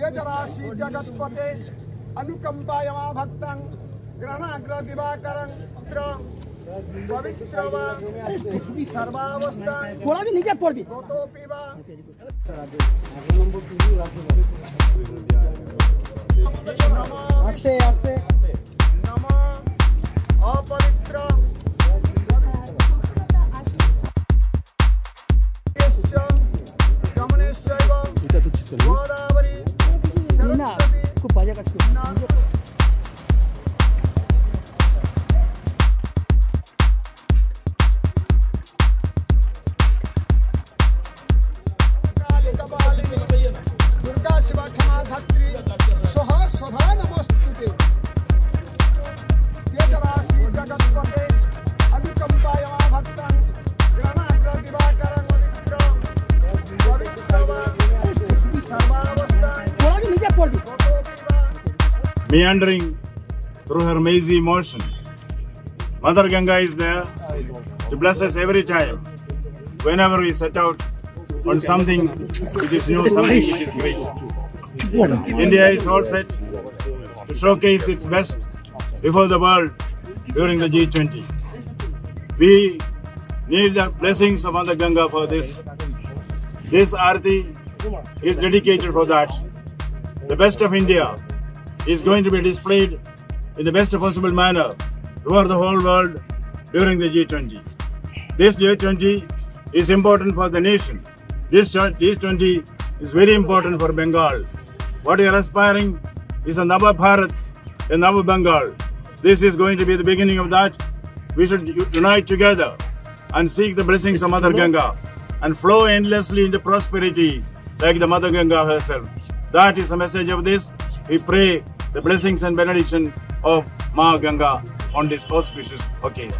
यजराशि जगत्पते अनुकंपायमा भक्तं ग्रहणाग्र दिवाकरं पवित्रवापि सर्वावस्था। No, no, no. Meandering through her mazy motion. Mother Ganga is there to bless us every time, whenever we set out on something which is new, something which is great. India is all set to showcase its best before the world during the G20. We need the blessings of Mother Ganga for this. This Aarti is dedicated for that. The best of India is going to be displayed in the best possible manner throughout the whole world during the G20. This G20 is important for the nation. This G20 is very important for Bengal. What we are aspiring is a Nava Bharat, a Nava Bengal. This is going to be the beginning of that. We should unite together and seek the blessings of Mother Ganga and flow endlessly into prosperity like the Mother Ganga herself. That is the message of this. We pray the blessings and benediction of Ma Ganga on this auspicious occasion.